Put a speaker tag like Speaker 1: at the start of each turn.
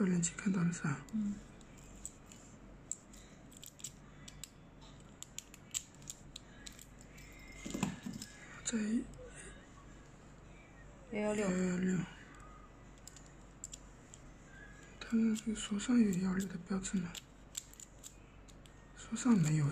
Speaker 1: 幺零七看到了是吧？
Speaker 2: 嗯。
Speaker 1: 在
Speaker 2: 幺幺六。
Speaker 1: 幺幺六。他那个书上有幺六的标志吗？书上没有。